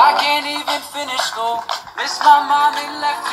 I can't even finish school. Miss my mommy. left.